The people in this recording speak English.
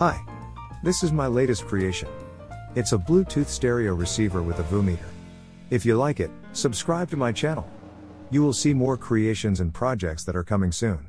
Hi. This is my latest creation. It's a Bluetooth stereo receiver with a VU meter. If you like it, subscribe to my channel. You will see more creations and projects that are coming soon.